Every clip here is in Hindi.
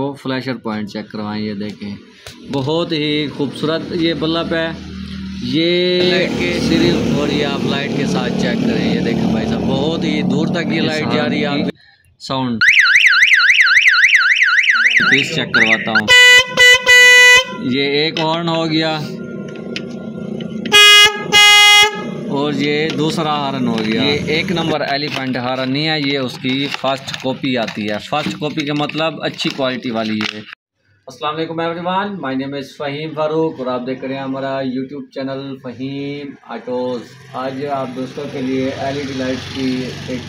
वो फ्लैशर पॉइंट चेक करवाएँ ये देखें। बहुत ही खूबसूरत ये बल्ब है। ये लाइट के। सिर्फ़ और ये आप लाइट के साथ चेक करें ये देखें भाई साहब। बहुत ही दूर तक ये लाइट जा रही है साउंड पीस चेक करवाता हूँ। ये एक हॉर्न हो गया। और ये दूसरा हारन हो गया। ये एक नंबर एलिफेंट हारन नहीं है ये उसकी फ़र्स्ट कॉपी आती है। फ़र्स्ट कॉपी का मतलब अच्छी क्वालिटी वाली है अस्सलाम वालेकुम everyone my name is Faheem Farooq और आप देख रहे हैं हमारा यूट्यूब चैनल फ़हीम आटोज़। आज आप दोस्तों के लिए एलईडी लाइट्स की एक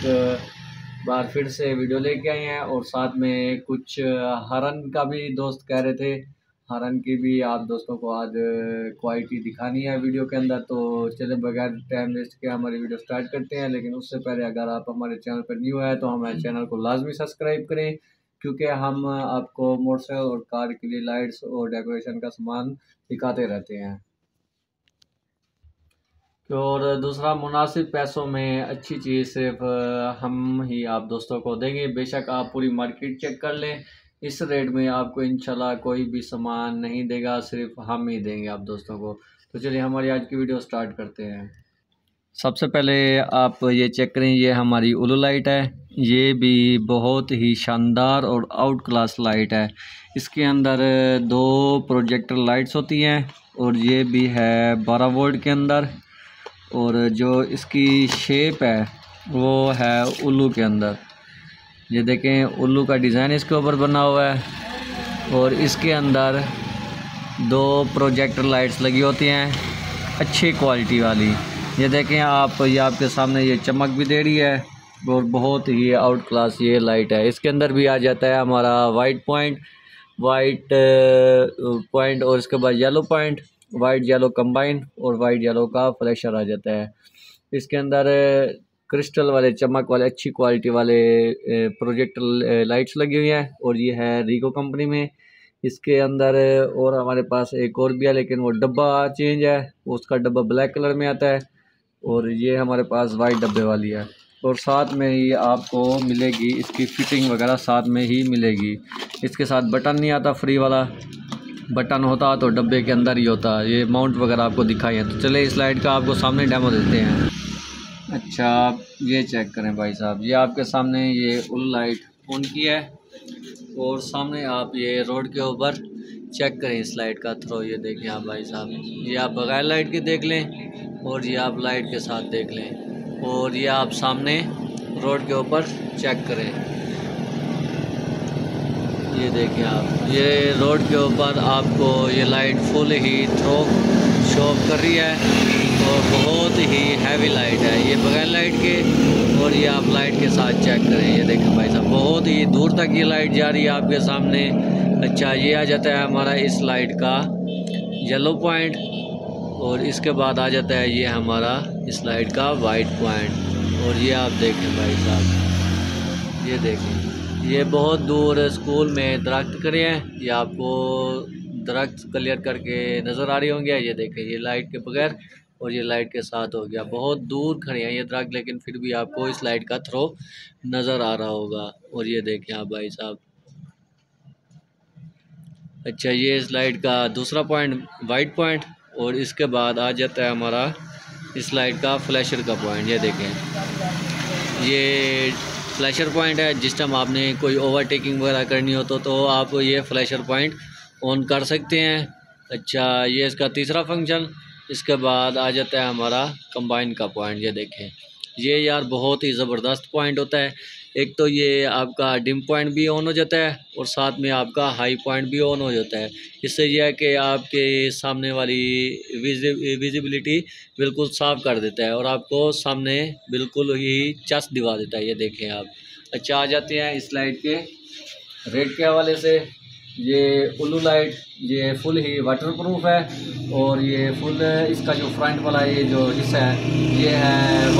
बार फिर से वीडियो लेके आए हैं और साथ में कुछ हरन का भी दोस्त कह रहे थे। हरन की भी आप दोस्तों को आज क्वालिटी दिखानी है वीडियो के अंदर तो चले बगैर टाइम वेस्ट के हमारी वीडियो स्टार्ट करते हैं, लेकिन उससे पहले अगर आप हमारे चैनल पर न्यू है तो हमारे चैनल को लाजमी सब्सक्राइब करें, क्योंकि हम आपको मोटरसाइकिल और कार के लिए लाइट्स और डेकोरेशन का सामान दिखाते रहते हैं। और दूसरा, मुनासिब पैसों में अच्छी चीज़ सिर्फ़ हम ही आप दोस्तों को देंगे, बेशक आप पूरी मार्केट चेक कर लें इस रेट में आपको इंशाल्लाह कोई भी सामान नहीं देगा, सिर्फ़ हम ही देंगे आप दोस्तों को। तो चलिए हमारी आज की वीडियो स्टार्ट करते हैं। सबसे पहले आप ये चेक करें, ये हमारी उलू लाइट है। ये भी बहुत ही शानदार और आउट क्लास लाइट है। इसके अंदर दो प्रोजेक्टर लाइट्स होती हैं और ये भी है बारह वोल्ट के अंदर। और जो इसकी शेप है, वो है उल्लू के अंदर। ये देखें, उल्लू का डिज़ाइन इसके ऊपर बना हुआ है और इसके अंदर दो प्रोजेक्टर लाइट्स लगी होती हैं, अच्छी क्वालिटी वाली। ये देखें, आप, ये आपके सामने ये चमक भी दे रही है और बहुत ही आउट क्लास ये लाइट है। इसके अंदर भी आ जाता है हमारा वाइट पॉइंट वाइट पॉइंट और इसके बाद yellow point white yellow combine और वाइट येलो का फ्लैशर आ जाता है। इसके अंदर क्रिस्टल वाले, चमक वाले, अच्छी क्वालिटी वाले प्रोजेक्ट लाइट्स लगी हुई हैं और ये है रीको कंपनी में। इसके अंदर, और हमारे पास एक और भी है, लेकिन वो डब्बा चेंज है, उसका डब्बा ब्लैक कलर में आता है और ये हमारे पास वाइट डब्बे वाली है। और साथ में ही आपको मिलेगी, इसकी फिटिंग वगैरह साथ में ही मिलेगी। इसके साथ बटन नहीं आता फ्री वाला। बटन होता तो डब्बे के अंदर ही होता। ये माउंट वगैरह आपको दिखाई है। तो चले इस लाइट का आपको सामने डेमो देते हैं। अच्छा आप ये चेक करें भाई साहब ये आपके सामने ये उल लाइट ऑन की है और सामने आप ये रोड के ऊपर चेक करें इस लाइट का थ्रो ये देखें आप भाई साहब, ये आप बगैर लाइट के देख लें और ये आप लाइट के साथ देख लें और ये आप सामने रोड के ऊपर चेक करें। ये देखें आप, ये रोड के ऊपर आपको ये लाइट फुल ही थ्रो शो कर रही है और बहुत ही हैवी लाइट है। ये बगैर लाइट के और ये आप लाइट के साथ चेक करें। ये देखें भाई साहब, बहुत ही दूर तक ये लाइट जा रही है आपके सामने। अच्छा ये आ जाता है हमारा इस लाइट का येलो पॉइंट और इसके बाद आ जाता है ये हमारा इस लाइट का वाइट पॉइंट और ये आप देखें भाई साहब, ये देखें। ये बहुत दूर स्कूल में दरख्त करें। ये आपको दरख्त क्लियर करके नज़र आ रही होंगे। ये देखें ये लाइट के बगैर और ये लाइट के साथ हो गया। बहुत दूर खड़े हैं ये दरख्त लेकिन फिर भी आपको इस लाइट का थ्रो नज़र आ रहा होगा। और ये देखें आप भाई साहब। अच्छा ये इस लाइट का दूसरा पॉइंट वाइट पॉइंट और इसके बाद आ जाता है हमारा इस लाइट का फ्लैशर का पॉइंट ये देखें ये फ्लैशर पॉइंट है। जिस टाइम आपने कोई ओवरटेकिंग वगैरह करनी हो तो, तो आप ये फ्लैशर पॉइंट ऑन कर सकते हैं अच्छा ये इसका तीसरा फ़ंक्शन इसके बाद आ जाता है हमारा कंबाइन का पॉइंट ये देखें ये यार बहुत ही ज़बरदस्त पॉइंट होता है एक तो ये आपका डिम पॉइंट भी ऑन हो जाता है और साथ में आपका हाई पॉइंट भी ऑन हो जाता है इससे यह है कि आपके सामने वाली विजिबिलिटी बिल्कुल साफ़ कर देता है और आपको सामने बिल्कुल ही चस दिवा देता है ये देखें आप अच्छा आ जाते हैं इस लाइट के रेट के हवाले से ये उल्लू लाइट, ये फुल ही वाटर प्रूफ है और ये फुल इसका जो फ्रंट वाला ये जो हिस्सा है, ये है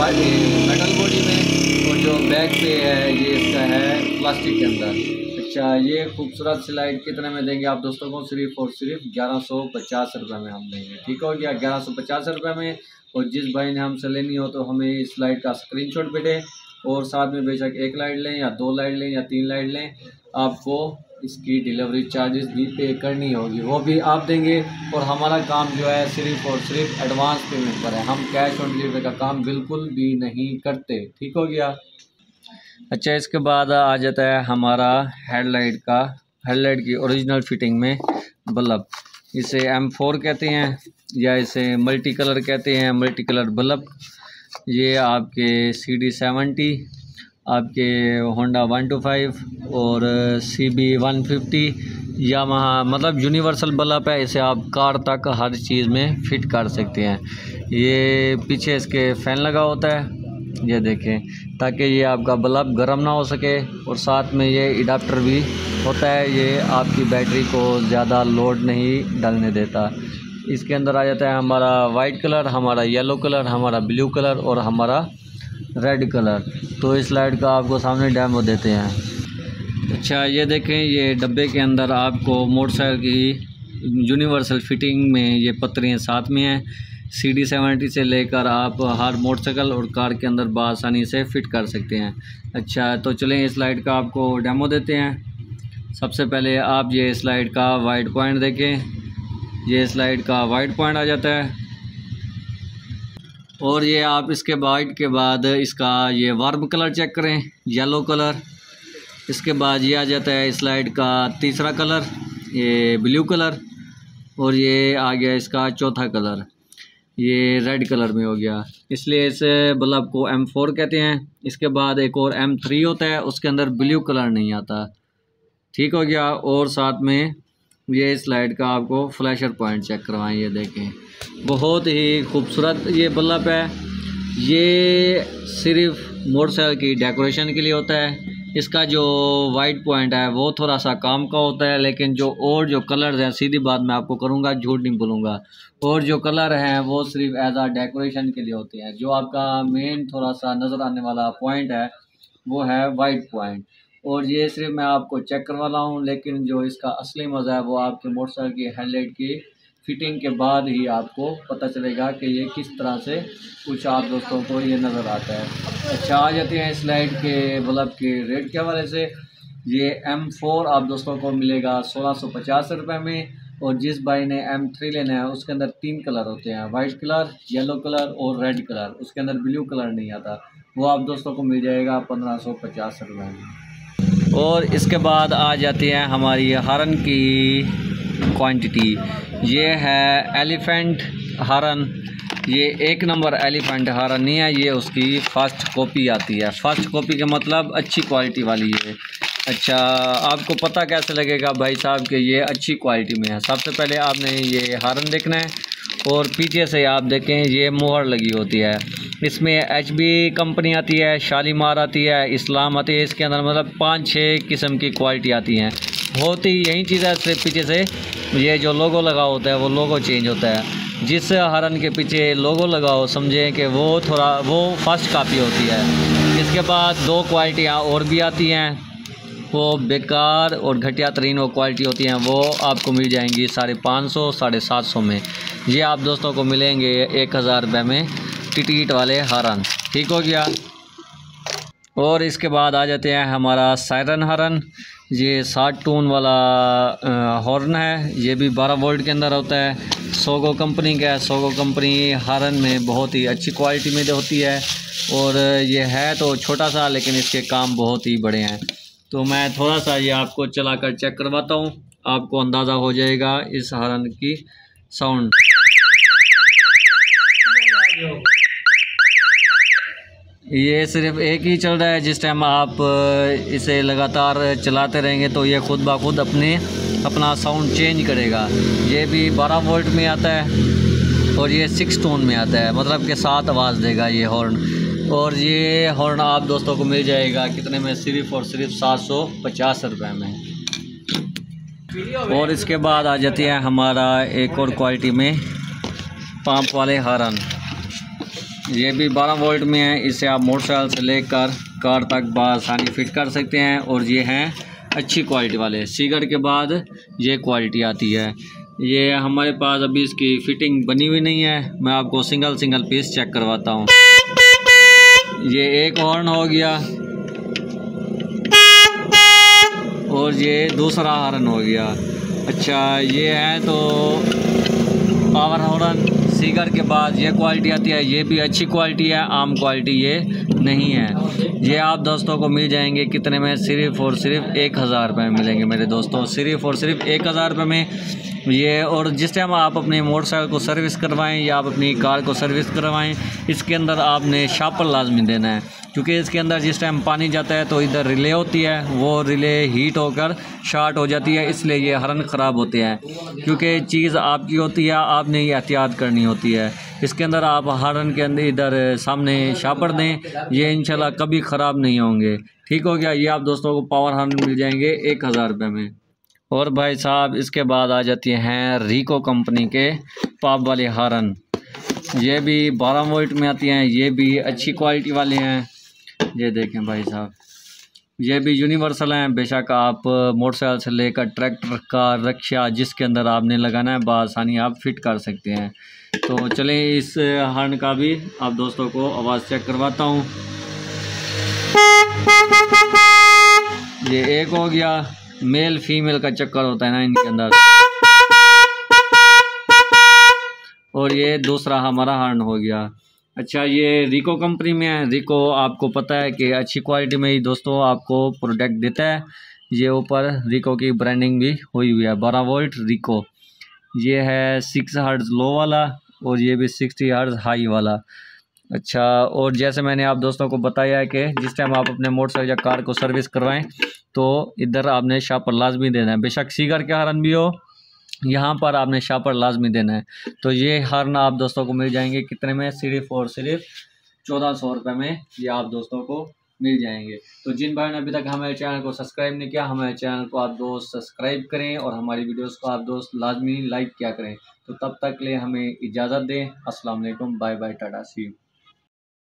मेटल बॉडी में और जो बैक पे है, ये इसका है प्लास्टिक के अंदर। अच्छा ये खूबसूरत सी लाइट कितने में देंगे आप दोस्तों को? सिर्फ़ और सिर्फ़ ग्यारह सौ पचास रुपये में हम देंगे। ठीक हो गया? ग्यारह सौ पचास रुपये में और जिस भाई ने हमसे लेनी हो तो हमें इस लाइट का स्क्रीन शॉट भेजें और साथ में बेशक एक लाइट लें या दो लाइट लें या तीन लाइट लें, आपको इसकी डिलीवरी चार्जेस भी पे करनी होगी। वो भी आप देंगे और हमारा काम जो है सिर्फ़ और सिर्फ़ एडवांस पेमेंट पर है। हम कैश ऑन डिलीवरी का काम बिल्कुल भी नहीं करते। ठीक हो गया? अच्छा इसके बाद आ जाता है हमारा हेडलाइट का हेडलाइट की ओरिजिनल फिटिंग में बल्ब इसे एम फोर कहते हैं या इसे मल्टी कलर कहते हैं मल्टी कलर बल्ब ये आपके सी डी सेवेंटी आपके होंडा वन टू फाइव और सी बी वन फिफ्टी या वहाँ मतलब यूनिवर्सल बल्ब है, इसे आप कार तक हर चीज़ में फिट कर सकते हैं। ये पीछे इसके फ़ैन लगा होता है, ये देखें, ताकि ये आपका बल्ब गर्म ना हो सके, और साथ में ये इडाप्टर भी होता है, ये आपकी बैटरी को ज़्यादा लोड नहीं डालने देता। इसके अंदर आ जाता है हमारा वाइट कलर हमारा येलो कलर हमारा ब्लू कलर और हमारा रेड कलर तो इस लाइट का आपको सामने डैमो देते हैं। अच्छा ये देखें, ये डब्बे के अंदर आपको मोटरसाइकिल की यूनिवर्सल फिटिंग में ये पत्रियाँ साथ में हैं। सी डी सेवेंटी से लेकर आप हर मोटरसाइकिल और कार के अंदर बसानी से फ़िट कर सकते हैं। अच्छा तो चलें, इस लाइट का आपको डेमो देते हैं। सबसे पहले आप ये इस लाइट का वाइट पॉइंट देखें। ये इस लाइट का वाइट पॉइंट आ जाता है। और ये आप इसके वाइट के बाद इसका ये वार्म कलर चेक करें येलो कलर इसके बाद ये आ जाता है इस लाइट का तीसरा कलर ये ब्लू कलर और ये आ गया इसका चौथा कलर ये रेड कलर में हो गया। इसलिए इस बल्ब को एम फोर कहते हैं। इसके बाद एक और एम थ्री होता है, उसके अंदर ब्लू कलर नहीं आता। ठीक हो गया। और साथ में ये इस लाइट का आपको फ्लैशर पॉइंट चेक करवाएँ, ये देखें। बहुत ही खूबसूरत ये बल्ब है। ये सिर्फ़ मोटरसाइकिल की डेकोरेशन के लिए होता है। इसका जो वाइट पॉइंट है, वो थोड़ा सा काम का होता है, लेकिन जो और जो कलर्स हैं, सीधी बात मैं आपको करूँगा, झूठ नहीं बोलूँगा। और जो कलर हैं, वो सिर्फ़ एज आ डेकोरेशन के लिए होते हैं। जो आपका मेन थोड़ा सा नज़र आने वाला पॉइंट है, वो है वाइट पॉइंट और ये सिर्फ़ मैं आपको चेक करवा रहा हूँ, लेकिन जो इसका असली मज़ा है वो आपके मोटरसाइकिल की हेडलाइट की फिटिंग के बाद ही आपको पता चलेगा कि ये किस तरह से कुछ आप दोस्तों को ये नज़र आता है। अच्छा आ जाते हैं इस लाइट के बल्ब के रेट के हवाले से। ये एम फोर आप दोस्तों को मिलेगा सोलह सौ पचास रुपये में, और जिस भाई ने एम थ्री लेना है, उसके अंदर तीन कलर होते हैं वाइट कलर येलो कलर और रेड कलर उसके अंदर ब्लू कलर नहीं आता। वो आप दोस्तों को मिल जाएगा पंद्रह सौ पचास रुपये में। और इसके बाद आ जाती है हमारी हरन की क्वांटिटी ये है एलिफेंट हरन। ये एक नंबर एलिफेंट हरन नहीं है, ये उसकी फ़र्स्ट कॉपी आती है। फ़र्स्ट कॉपी का मतलब अच्छी क्वालिटी वाली है अच्छा आपको पता कैसे लगेगा भाई साहब कि ये अच्छी क्वालिटी में है? सबसे पहले आपने ये हारन देखना है और पीछे से आप देखें, ये मोहर लगी होती है। इसमें एच बी कंपनी आती है, शालीमार आती है, इस्लाम आती है, इसके अंदर मतलब पाँच छः किस्म की क्वालिटी आती हैं। बहुत ही यही चीज़ है सिर्फ़ पीछे से ये जो लोगो लगा होता है, वो लोगो चेंज होता है। जिस हरन के पीछे लोगो लगाओ समझें कि वो थोड़ा, वो फ़र्स्ट कापी होती है। इसके बाद दो क्वालिटियाँ और भी आती हैं। वो बेकार और घटिया तरीन वो क्वालिटी होती हैं, वो आपको मिल जाएँगी साढ़े पाँच सौ, साढ़े सात सौ में। ये आप दोस्तों को मिलेंगे एक हज़ार रुपये में। टिटीट वाले हरन ठीक हो गया। और इसके बाद आ जाते हैं हमारा सायरन हरन ये साठ टून वाला हॉर्न है। ये भी बारह वोल्ट के अंदर होता है। सोगो कंपनी का है। सोगो कंपनी हारन में बहुत ही अच्छी क्वालिटी में होती है। और ये है तो छोटा सा, लेकिन इसके काम बहुत ही बड़े हैं। तो मैं थोड़ा सा ये आपको चला कर चेक करवाता हूँ। आपको अंदाज़ा हो जाएगा इस हारन की साउंड ये सिर्फ़ एक ही चल रहा है, जिस टाइम आप इसे लगातार चलाते रहेंगे तो ये खुद ब खुद अपने, अपना साउंड चेंज करेगा। ये भी 12 वोल्ट में आता है, और ये सिक्स टोन में आता है मतलब के साथ आवाज़ देगा ये हॉर्न और ये हॉर्न आप दोस्तों को मिल जाएगा, कितने में? सिर्फ़ और सिर्फ़ सात सौ पचास रुपये में। और इसके बाद आ जाती है हमारा एक और क्वालिटी में पंप वाले हारन। ये भी 12 वोल्ट में है, इसे आप मोटरसाइकिल से लेकर कार तक बसानी फिट कर सकते हैं और ये हैं अच्छी क्वालिटी वाले। सीगर के बाद ये क्वालिटी आती है। ये हमारे पास अभी इसकी फ़िटिंग बनी हुई नहीं है। मैं आपको सिंगल सिंगल पीस चेक करवाता हूँ। ये एक हॉर्न हो गया। और ये दूसरा हॉर्न हो गया। अच्छा ये है तो पावर हॉर्न सीगर के बाद ये क्वालिटी आती है, ये भी अच्छी क्वालिटी है, आम क्वालिटी ये। नहीं है। ये आप दोस्तों को मिल जाएँगे कितने में? सिर्फ़ और सिर्फ़ एक हज़ार रुपये मिलेंगे मेरे दोस्तों। सिर्फ़ और सिर्फ़ एक हज़ार रुपये में ये और जिस टाइम आप अपने मोटरसाइकिल को सर्विस करवाएँ या आप अपनी कार को सर्विस करवाएँ, इसके अंदर आपने शापर लाजमी देना है। क्योंकि इसके अंदर जिस टाइम पानी जाता है तो इधर रिले होती है, वो रिले हीट होकर शार्ट हो जाती है, इसलिए ये हरन ख़राब होते हैं। क्योंकि चीज़ आपकी होती है, आपने ये एहतियात करनी होती है। इसके अंदर आप हारन के अंदर इधर सामने शापर दें, ये इंशाल्लाह कभी ख़राब नहीं होंगे। ठीक हो गया? ये आप दोस्तों को पावर हारन मिल जाएँगे एक हज़ार रुपये में। और भाई साहब, इसके बाद आ जाती हैं रिको कंपनी के पाप वाले हारन ये भी बारह वोल्ट में आती हैं, ये भी अच्छी क्वालिटी वाले हैं। ये देखें भाई साहब। ये भी यूनिवर्सल हैं। बेशक आप मोटरसाइकिल से लेकर ट्रैक्टर का रक्षा जिसके अंदर आपने लगाना है बसानी आप फिट कर सकते हैं। तो चलें इस हर्न का भी आप दोस्तों को आवाज़ चेक करवाता हूँ। ये एक हो गया मेल फीमेल का चक्कर होता है ना इनके अंदर। और ये दूसरा हमारा हर्न हो गया। अच्छा ये रिको कंपनी में है। रिको आपको पता है कि अच्छी क्वालिटी में ही दोस्तों आपको प्रोडक्ट देता है। ये ऊपर रिको की ब्रांडिंग भी हुई हुई है। बारह वोल्ट रिको ये है सिक्स हर्ट्ज लो वाला और ये भी सिक्सटी हर्ट्ज हाई वाला। अच्छा और जैसे मैंने आप दोस्तों को बताया है कि जिस टाइम आप अपने मोटरसाइकिल या कार को सर्विस करवाएँ तो इधर आपने शापर लाजमी देना है। बेशक सीगर के हारन भी हो यहाँ पर आपने शापर लाजमी देना है। तो ये हारन आप दोस्तों को मिल जाएँगे। कितने में? सिर्फ़ और सिर्फ़ चौदह सौ रुपये में ये आप दोस्तों को मिल जाएँगे। तो जिन भाई ने अभी तक हमारे चैनल को सब्सक्राइब नहीं किया, हमारे चैनल को आप दोस्त सब्सक्राइब करें और हमारी वीडियोस को आप दोस्त लाजमी लाइक किया करें। तो तब तक ले हमें इजाज़त दें। वालेकुम। Bye bye. टाटा। सी